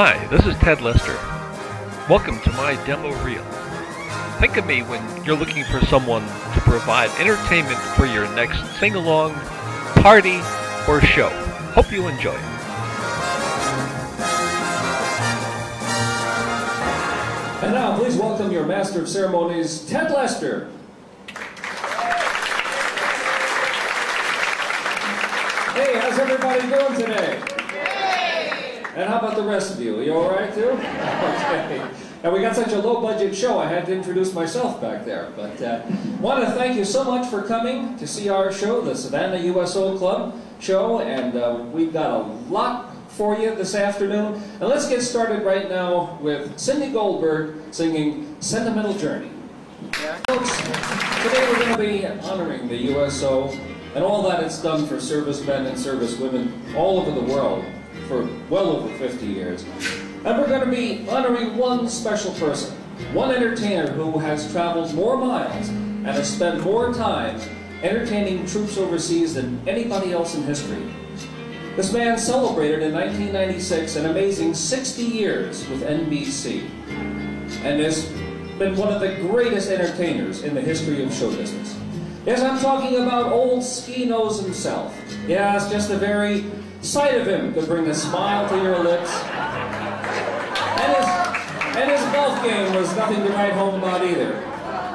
Hi, this is Ted Lester. Welcome to my demo reel. Think of me when you're looking for someone to provide entertainment for your next sing along, party, or show. Hope you enjoy it. And now, please welcome your Master of Ceremonies, Ted Lester. Hey, how's everybody doing today? And how about the rest of you? Are you all right too? Okay. And we got such a low budget show, I had to introduce myself back there. But uh, want to thank you so much for coming to see our show, the Savannah USO Club show, and uh, we've got a lot for you this afternoon. And let's get started right now with Cindy Goldberg singing Sentimental Journey. Folks, today we're going to be honoring the USO and all that it's done for servicemen and servicewomen all over the world for well over 50 years. And we're going to be honoring one special person, one entertainer who has traveled more miles and has spent more time entertaining troops overseas than anybody else in history. This man celebrated in 1996 an amazing 60 years with NBC and has been one of the greatest entertainers in the history of show business. Yes, I'm talking about old Ski Nose himself. Yes, just a very sight of him could bring a smile to your lips. And his, and his golf game was nothing to write home about either.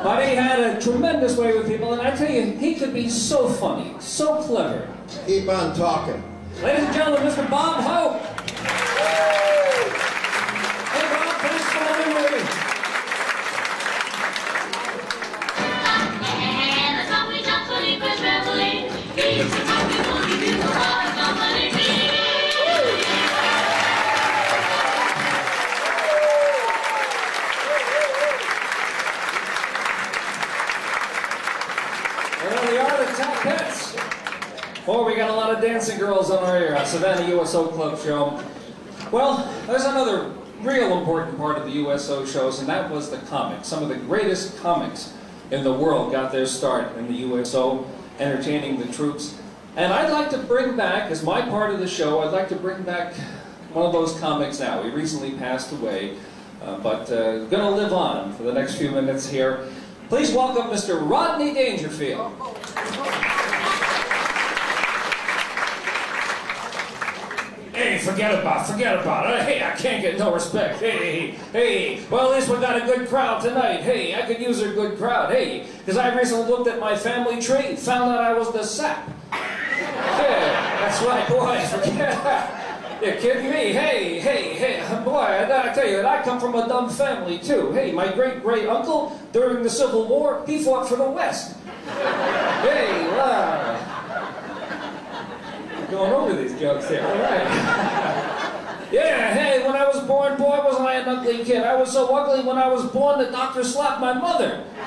But he had a tremendous way with people, and I tell you, he could be so funny, so clever. Keep on talking. Ladies and gentlemen, Mr. Bob Hope. Girls on our Savannah USO Club show. Well, there's another real important part of the USO shows, and that was the comics. Some of the greatest comics in the world got their start in the USO, entertaining the troops. And I'd like to bring back, as my part of the show, I'd like to bring back one of those comics now. He recently passed away, uh, but uh, going to live on for the next few minutes here. Please welcome Mr. Rodney Dangerfield. Hey, forget about, it, forget about it. Hey, I can't get no respect. Hey, hey, well, at least we got a good crowd tonight. Hey, I could use a good crowd. Hey, because I recently looked at my family tree, found out I was the sap. Yeah, that's right, boy. You're kidding me? Hey, hey, hey, boy, I gotta tell you that I come from a dumb family too. Hey, my great great uncle during the Civil War, he fought for the West. Hey, wow. Going over these jokes here, all right. Yeah, hey, when I was born, boy, wasn't I an ugly kid. I was so ugly when I was born, the doctor slapped my mother.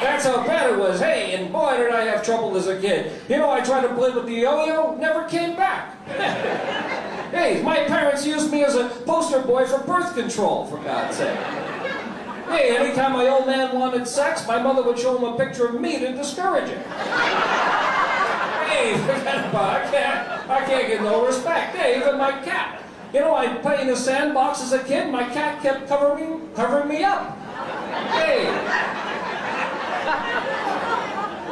That's how bad it was. Hey, and boy, did I have trouble as a kid. You know, I tried to play with the yo-yo, never came back. hey, my parents used me as a poster boy for birth control, for God's sake. Hey, anytime my old man wanted sex, my mother would show him a picture of me to discourage it. Hey. I can't, I can't get no respect. Hey, even my cat. You know, I played in the sandbox as a kid. My cat kept covering, covering me up. Hey.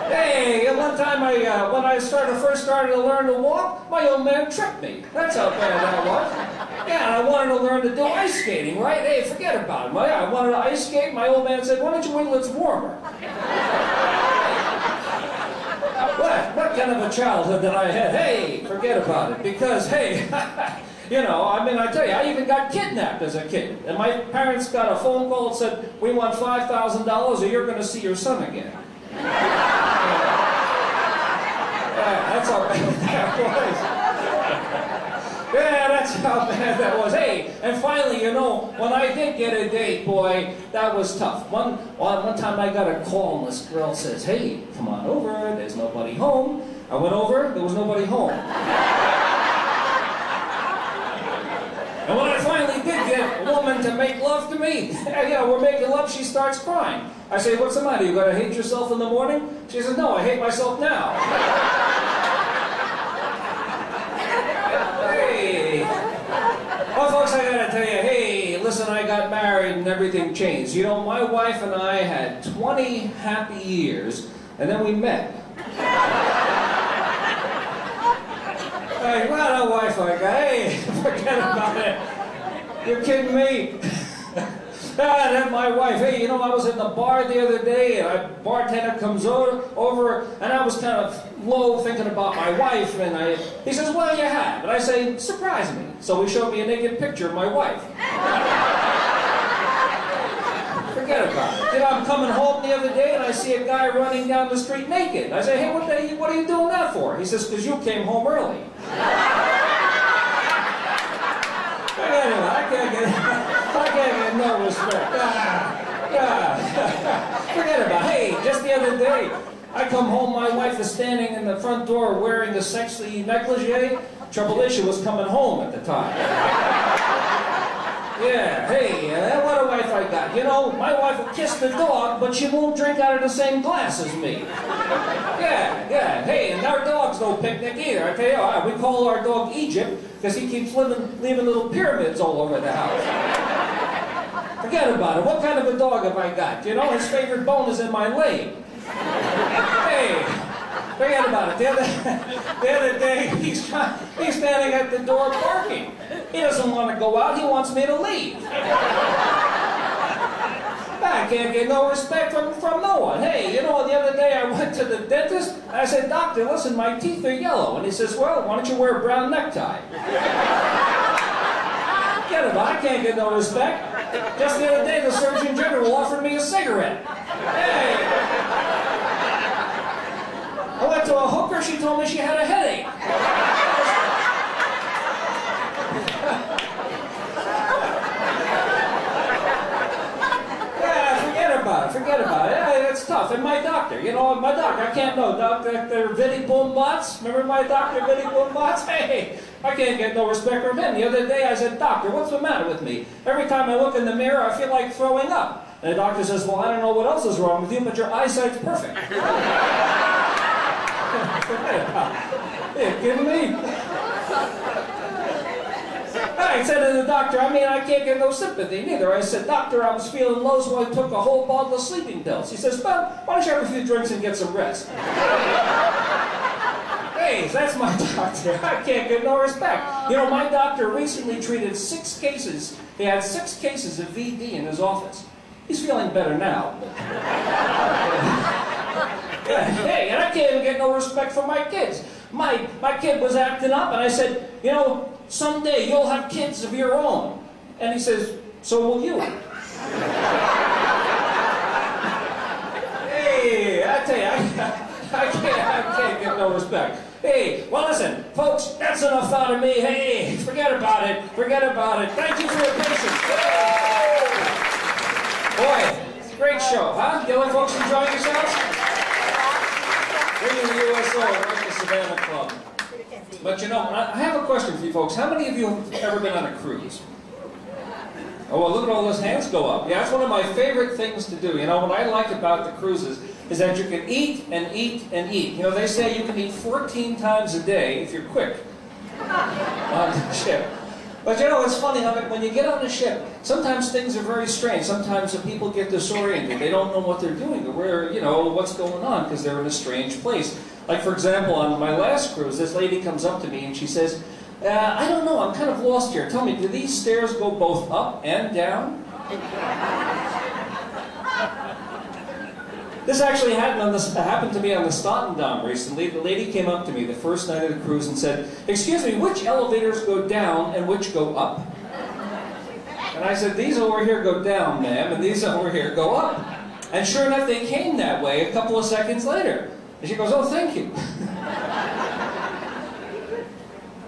Hey, and one time I, uh, when I started, first started to learn to walk, my old man tripped me. That's how bad that was. Yeah, I wanted to learn to do ice skating, right? Hey, forget about it. My, I wanted to ice skate. My old man said, why don't you wait till it's warmer? What? What kind of a childhood that I had? Hey, forget about it. Because, hey, you know, I mean, I tell you, I even got kidnapped as a kid. And my parents got a phone call and said, we want $5,000 or you're going to see your son again. Yeah, that's how bad that was. Yeah, that's how bad that was. Hey, and finally, you know, when I did get a date, boy, that was tough. One, one, time I got a call and this girl says, hey, come on over, there's nobody home. I went over, there was nobody home. And when I finally did get a woman to make love to me, know, we're making love, she starts crying. I say, what's the matter? You gotta hate yourself in the morning? She says, no, I hate myself now. hey. I got married and everything changed. You know, my wife and I had 20 happy years, and then we met. hey, what a wife got. Hey, forget about it. You're kidding me? Ah, then my wife, hey, you know, I was in the bar the other day, and a bartender comes over, over, and I was kind of low thinking about my wife, and I, he says, well, you have. And I say, surprise me. So he showed me a naked picture of my wife. Forget about it. You know, I'm coming home the other day, and I see a guy running down the street naked. I say, hey, what, the, what are you doing that for? He says, because you came home early. It. I can't get, I can't get no respect. Ah, ah. Forget about it. Hey, just the other day, I come home, my wife is standing in the front door wearing the sexy negligee. Trouble is, she was coming home at the time. Yeah, hey, uh, what a wife I got. You know, my wife will kiss the dog, but she won't drink out of the same glass as me. Yeah, yeah, hey, and our dog's no picnic either. I tell you what, we call our dog Egypt because he keeps living, leaving little pyramids all over the house. Forget about it. What kind of a dog have I got? You know, his favorite bone is in my leg. Forget about it. The other, the other day, he's, trying, he's standing at the door barking. He doesn't want to go out. He wants me to leave. I can't get no respect from, from no one. Hey, you know, the other day I went to the dentist. I said, Doctor, listen, my teeth are yellow. And he says, Well, why don't you wear a brown necktie? Get him. I can't get no respect. Just the other day, the Surgeon General offered me a cigarette. Hey. To a hooker. She told me she had a headache. Yeah, forget about it. Forget about it. That's tough. And my doctor, you know, my doctor, I can't know. Dr. Vinny Boombots. Remember my doctor, Vinny Boombots? Hey, I can't get no respect from him. The other day I said, Doctor, what's the matter with me? Every time I look in the mirror, I feel like throwing up. And the doctor says, Well, I don't know what else is wrong with you, but your eyesight's perfect. Kidding me? I said to the doctor, I mean, I can't get no sympathy neither. I said, Doctor, I was feeling low, so I took a whole bottle of sleeping pills. He says, Well, why don't you have a few drinks and get some rest? hey, that's my doctor. I can't get no respect. You know, my doctor recently treated six cases. He had six cases of VD in his office. He's feeling better now. hey, and I can't no respect for my kids. My, my kid was acting up, and I said, you know, someday you'll have kids of your own. And he says, so will you. hey, I tell you, I, I, can't, I can't get no respect. Hey, well listen, folks, that's enough out of me. Hey, forget about it. Forget about it. Thank you for your patience. Boy, great show, huh? The other folks enjoying yourselves? The USO to Savannah Club. But you know, I have a question for you folks. How many of you have ever been on a cruise? Oh, well, look at all those hands go up. Yeah, that's one of my favorite things to do. You know, what I like about the cruises is that you can eat and eat and eat. You know, they say you can eat 14 times a day if you're quick on the ship. But you know, it's funny how when you get on a ship, sometimes things are very strange. Sometimes the people get disoriented. They don't know what they're doing or where, you know, what's going on because they're in a strange place. Like, for example, on my last cruise, this lady comes up to me and she says, uh, I don't know, I'm kind of lost here. Tell me, do these stairs go both up and down? This actually happened, on the, happened to me on the Statendam recently. The lady came up to me the first night of the cruise and said, excuse me, which elevators go down and which go up? And I said, these over here go down, ma'am, and these over here go up. And sure enough, they came that way a couple of seconds later. And she goes, oh, thank you.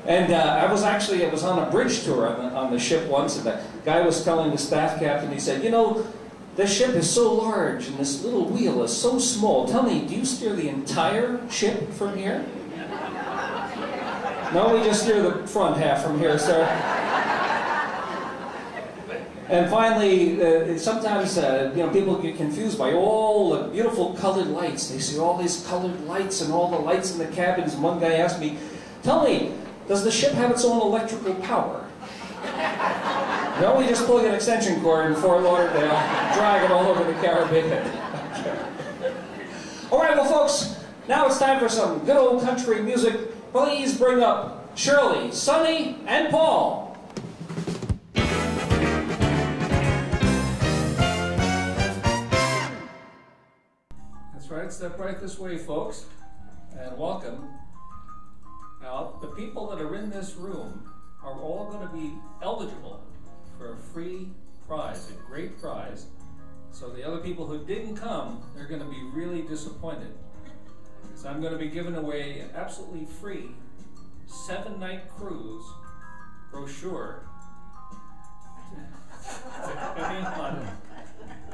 And uh, I was actually, I was on a bridge tour on the, on the ship once, and the guy was telling the staff captain, he said, you know, this ship is so large and this little wheel is so small. Tell me, do you steer the entire ship from here? No, we just steer the front half from here, sir. And finally, uh, sometimes uh, you know people get confused by all the beautiful colored lights. They see all these colored lights and all the lights in the cabins. And one guy asked me, "Tell me, does the ship have its own electrical power?" No, we just plug an extension cord in Fort Lauderdale, drag it all over the Caribbean. all right, well, folks, now it's time for some good old country music. Please bring up Shirley, Sonny, and Paul. That's right, step right this way, folks, and welcome. Now, the people that are in this room are all going to be eligible for a free prize, a great prize. So the other people who didn't come, they're going to be really disappointed. Because I'm going to be giving away an absolutely free seven night cruise brochure to anyone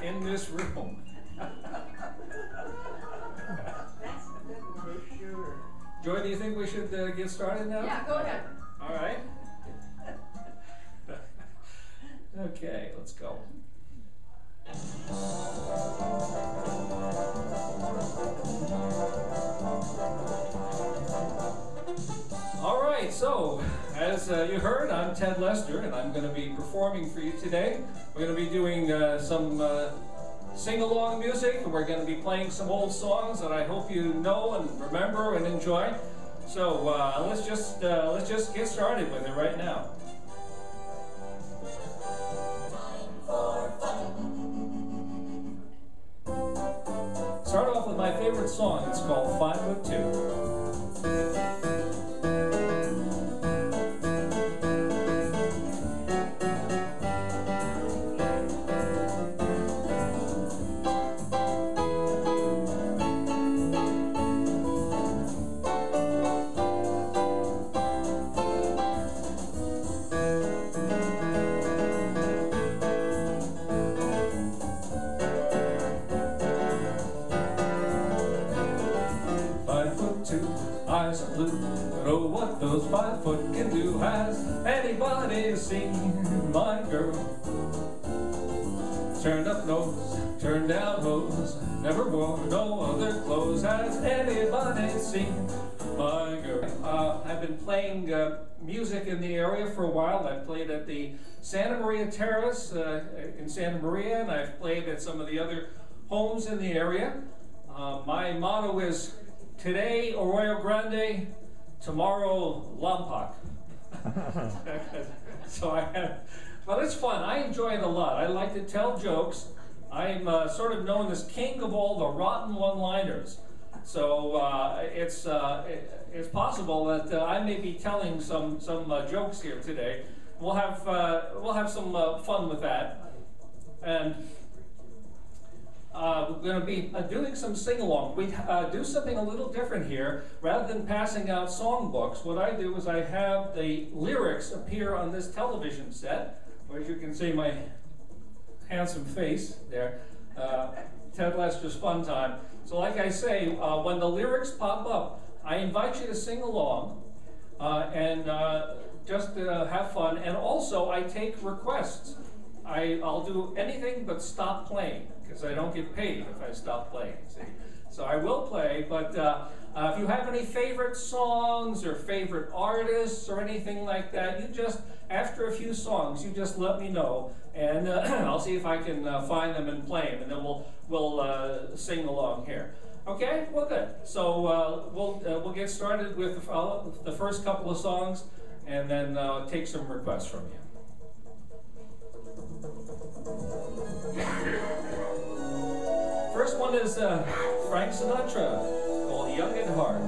in this room. That's brochure. Joy, do you think we should uh, get started now? Yeah, go ahead. Okay, let's go. All right, so as uh, you heard, I'm Ted Lester, and I'm going to be performing for you today. We're going to be doing uh, some uh, sing-along music, and we're going to be playing some old songs that I hope you know and remember and enjoy. So uh, let's just uh, let's just get started with it right now. Favorite song. It's called Five Foot Two. Nose, turned down hose. Never wore no other clothes. Has anybody seen my girl? Uh, I've been playing uh, music in the area for a while. I've played at the Santa Maria Terrace uh, in Santa Maria, and I've played at some of the other homes in the area. Uh, my motto is today Arroyo Grande, tomorrow Lompoc. so I have, but it's fun. I enjoy it a lot. I like to tell jokes. I'm uh, sort of known as king of all the rotten one-liners. So uh, it's uh, it, it's possible that uh, I may be telling some some uh, jokes here today. We'll have uh, we'll have some fun with that, and we're going to be doing some sing-along. We do something a little different here. Rather than passing out songbooks, what I do is I have the lyrics appear on this television set, where as you can see my handsome face there. Uh, Ted Lester's Fun Time. So like I say, uh, when the lyrics pop up, I invite you to sing along uh, and uh, just uh, have fun. And also, I take requests. I, I'll do anything but stop playing because I don't get paid if I stop playing. See? So I will play, but uh, uh, if you have any favorite songs or favorite artists or anything like that, you just, after a few songs, you just let me know, and uh, I'll see if I can uh, find them and play them, and then we'll, we'll uh, sing along here. Okay, well, good. So uh, we'll, we'll get started with uh, the first couple of songs, and then take some requests from you. First one is uh, Frank Sinatra, called Young at Heart.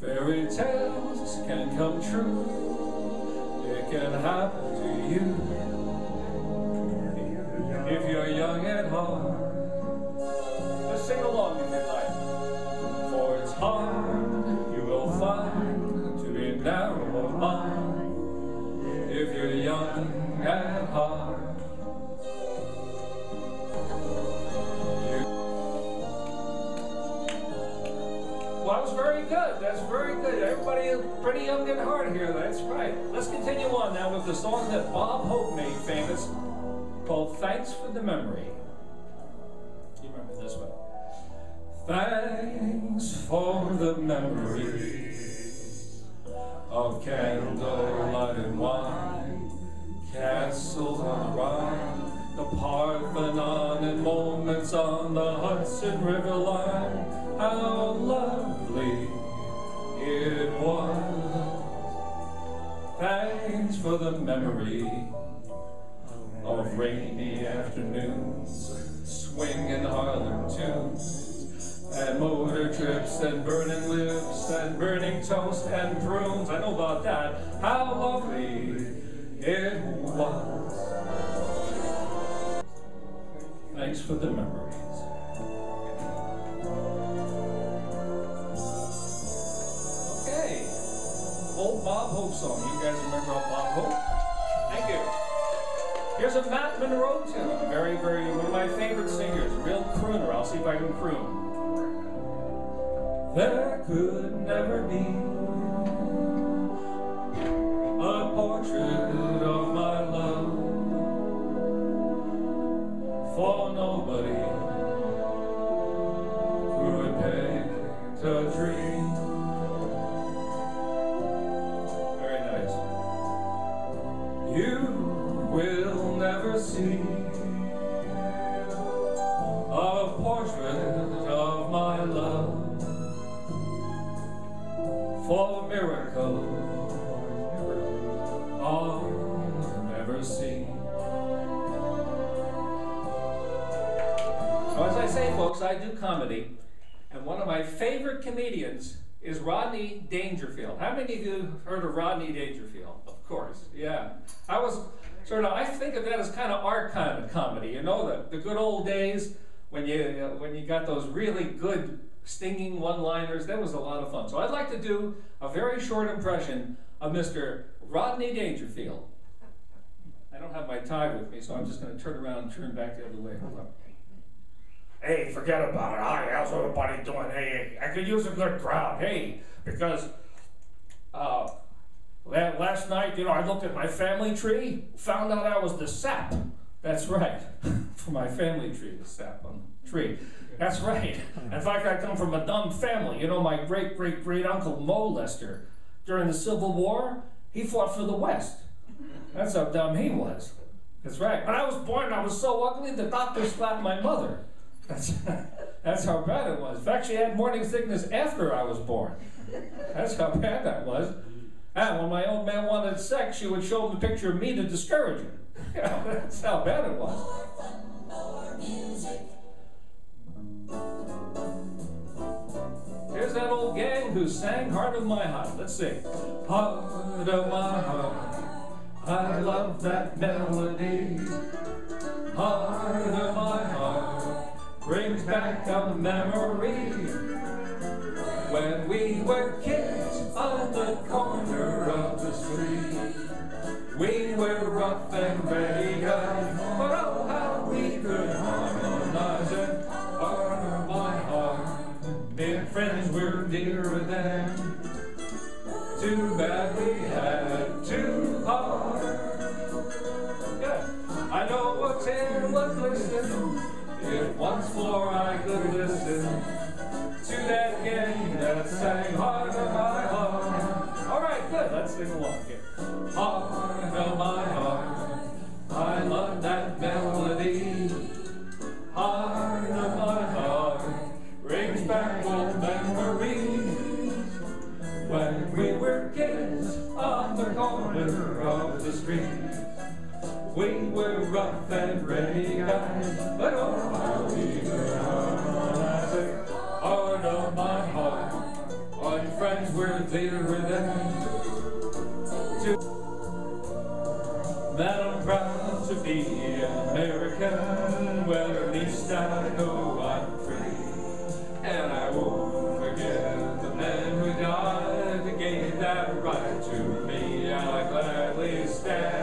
Fairy tales can come true, it can happen to you. If you're young at heart, just sing along if you'd like. Good. That's very good. Everybody is pretty young at heart here. That's right. Let's continue on now with the song that Bob Hope made famous called Thanks for the Memory. You remember this one? Thanks for the memory of candlelight and wine, castles on the Rhine, the Parthenon and moments on the Hudson River line. How lovely it was. Thanks for the memory of rainy afternoons, swinging Harlem tunes, and motor trips, and burning lips, and burning toast, and prunes. I know about that. How lovely it was. Thanks for the memories. Old Bob Hope song. You guys remember Bob Hope? Thank you. Here's a Matt Monro tune. Very, very, one of my favorite singers. Real crooner. I'll see if I can croon. There could never be a portrait of for miracles I'll never. So as I say, folks, I do comedy, and one of my favorite comedians is Rodney Dangerfield. How many of you have heard of Rodney Dangerfield? Of course, yeah. I was sort of, I think of that as kind of our kind of comedy, you know, the, the good old days when you, when you got those really good stinging one-liners. That was a lot of fun. So I'd like to do a very short impression of Mr. Rodney Dangerfield. I don't have my tie with me, so I'm just going to turn around and turn back the other way. Hold on. Hey, forget about it. Hi, how's everybody doing? Hey, I could use a good crowd. Hey, because uh, la- last night, you know, I looked at my family tree, found out I was the sap. That's right, for my family tree, the sap That's right. In fact, I come from a dumb family. You know, my great great great uncle Mo Lester, during the Civil War, he fought for the West. That's how dumb he was. That's right. When I was born, I was so ugly, the doctor slapped my mother. That's, that's how bad it was. In fact, she had morning sickness after I was born. That's how bad that was. And when my old man wanted sex, she would show him a picture of me to discourage him. that's how bad it was. Old gang who sang Heart of My Heart. Let's sing. Heart of my heart, I love that melody. Heart of my heart brings back a memory. When we were kids on the corner of the street, we were rough and ready but oh how we could harmonize it. Heart of my heart, being friends dearer than. Too bad we had to part. Yeah, I know what's in would listen. If once more I could listen to that gang that sang Heart of My Heart. All right, good. Let's sing along here. Heart of my heart, We were rough and ready guys, but oh how we harmonize it. Heart of my heart, when friends were dearer than to. That I'm proud to be American, well at least I know I'm free. And I won't gladly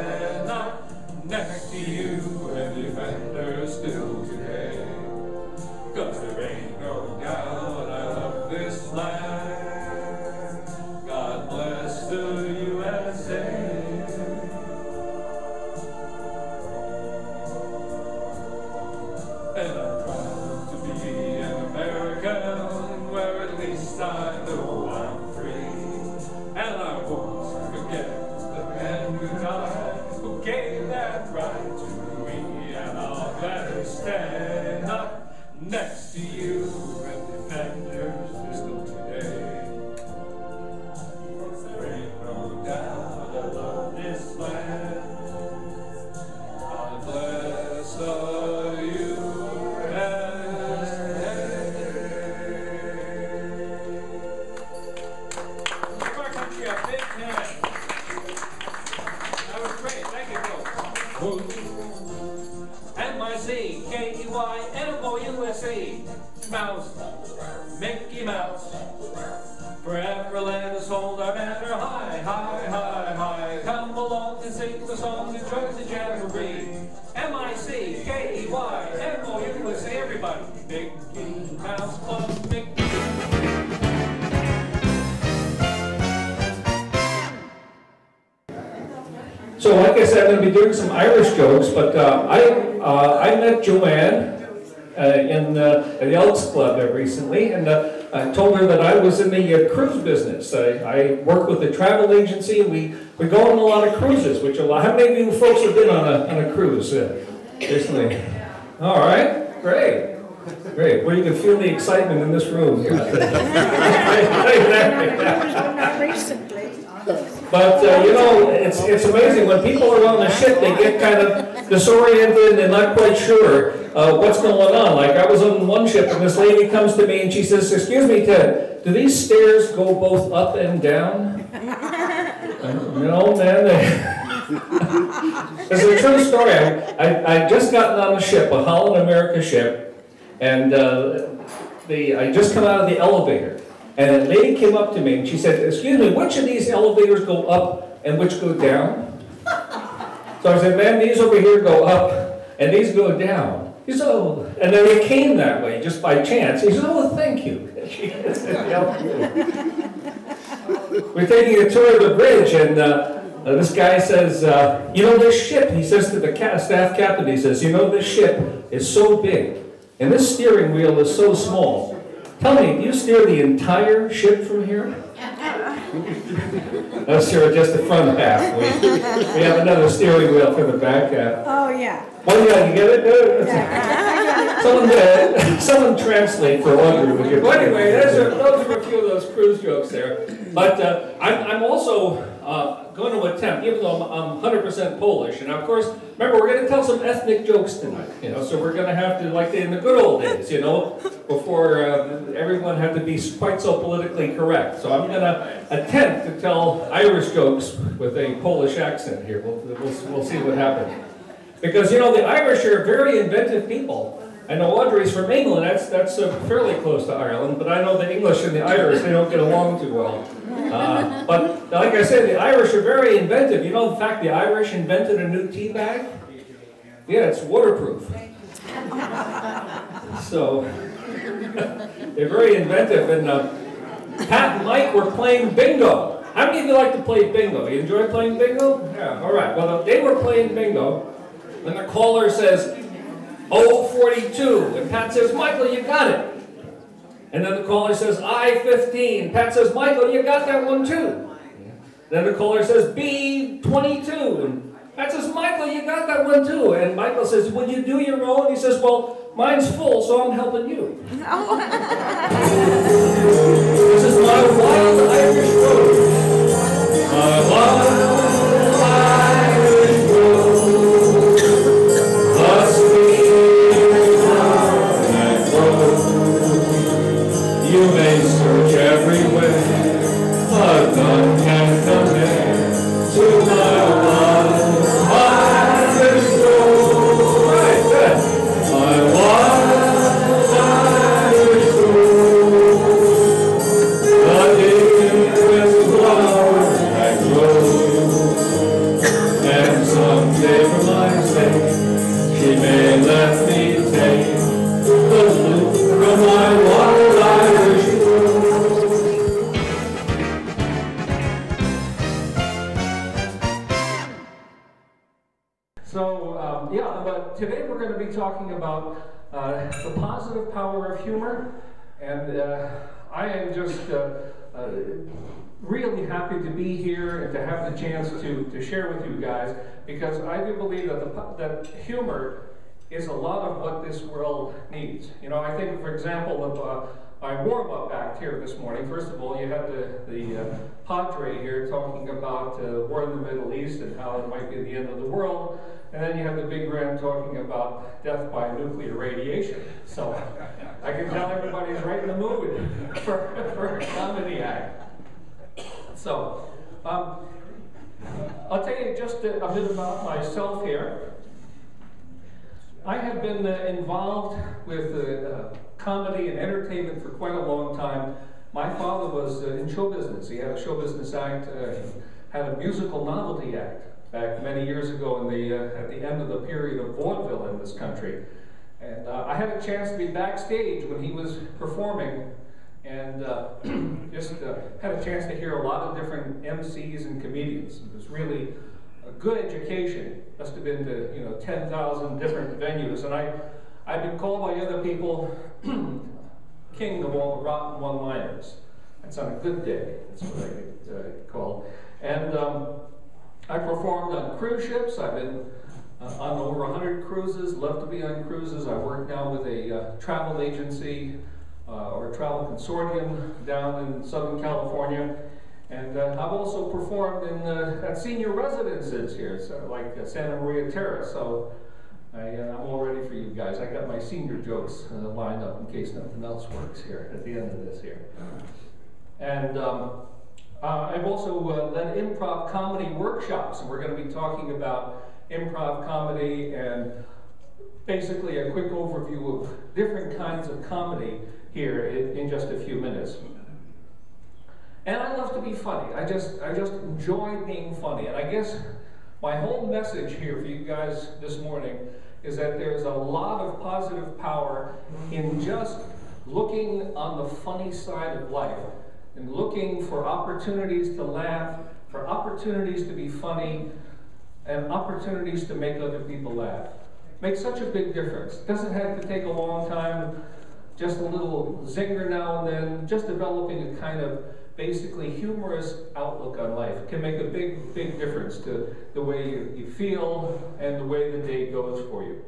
Irish jokes, but uh, I, uh, I met Joanne uh, in uh, the Elks Club recently, and uh, I told her that I was in the uh, cruise business. I, I work with a travel agency, and we, we go on a lot of cruises, which a lot. How many of you folks have been on a, on a cruise uh, recently? All right, great. Great. Well, you can feel the excitement in this room. But uh, you know, it's it's amazing when people are on the ship, they get kind of disoriented and not quite sure uh, what's going on. Like I was on one ship, and this lady comes to me and she says, "Excuse me, Ted, do these stairs go both up and down?" You know, man. It's a true story. I, I I just gotten on a ship, a Holland America ship, and uh, the I just come out of the elevator. And a lady came up to me and she said, excuse me, which of these elevators go up and which go down? So I said, ma'am, these over here go up and these go down. He said, oh, and then they came that way just by chance. He said, oh, thank you. She said, "Yeah." We're taking a tour of the bridge and uh, uh, this guy says, uh, you know, this ship, he says to the ca- staff captain, he says, you know, this ship is so big and this steering wheel is so small. Tell me, do you steer the entire ship from here? No, sir, just the front half. We, we have another steering wheel for the back half. Oh, yeah. Well, yeah, you get it? Uh, Someone, uh, someone translate for Audrey with you. But anyway, those are, those are a few of those cruise jokes there. But uh, I'm, I'm also uh, going to attempt, even though I'm, I'm 100% Polish, and of course, remember, we're going to tell some ethnic jokes tonight, you know, so we're going to have to, like in the good old days, you know, before uh, everyone had to be quite so politically correct. So I'm going to attempt to tell Irish jokes with a Polish accent here. We'll, we'll, we'll see what happens. Because, you know, the Irish are very inventive people. I know Audrey's from England, that's, that's uh, fairly close to Ireland, but I know the English and the Irish, they don't get along too well. Uh, but like I said, the Irish are very inventive. You know, in fact, the Irish invented a new tea bag? Yeah, it's waterproof. So, they're very inventive. And uh, Pat and Mike were playing bingo. How many of you like to play bingo? You enjoy playing bingo? Yeah, all right. Well, they were playing bingo, and the caller says, 042. And Pat says, Michael, you got it. And then the caller says, I-15. Pat says, Michael, you got that one too. Then the caller says, B-22. And Pat says, Michael, you got that one too. And Michael says, would you do your own? He says, well, mine's full, so I'm helping you. This is my wild uh, the positive power of humor. And uh, I am just uh, really happy to be here and to have the chance to, to share with you guys because I do believe that, the, that humor is a lot of what this world needs. You know, I think, for example, of uh, my warm-up act here this morning. First of all, you had the, the uh, Padre here talking about uh, war in the Middle East and how it might be the end of the world. And then you have the big grand talking about death by nuclear radiation. So I can tell everybody's right in the mood for, for a comedy act. So, um, I'll tell you just a, a bit about myself here. I have been uh, involved with uh, uh, comedy and entertainment for quite a long time. My father was uh, in show business. He had a show business act, uh, had a musical novelty act back many years ago in the, uh, at the end of the period of vaudeville in this country. And I had a chance to be backstage when he was performing and uh, just uh, had a chance to hear a lot of different MCs and comedians. It was really a good education. Must have been to you know 10,000 different venues, and I I've been called by other people king of all the rotten one-liners. That's on a good day. That's what I get uh, called. And um, I performed on cruise ships. I've been uh, on over 100 cruises. Love to be on cruises. I work now with a uh, travel agency uh, or travel consortium down in Southern California. And uh, I've also performed in uh, at senior residences here, so like uh, Santa Maria Terrace. So I, am all ready for you guys. I got my senior jokes lined up in case nothing else works here at the end of this here. And um, Um, I've also uh, led improv comedy workshops, and we're going to be talking about improv comedy and basically a quick overview of different kinds of comedy here in, in just a few minutes. And I love to be funny. I just I just enjoy being funny. And I guess my whole message here for you guys this morning is that there's a lot of positive power in just looking on the funny side of life and looking for opportunities to laugh, for opportunities to be funny, and opportunities to make other people laugh. Makes such a big difference. Doesn't have to take a long time just a little zinger now and then, just developing a kind of basically humorous outlook on life can make a big, big difference to the way you, you feel and the way the day goes for you.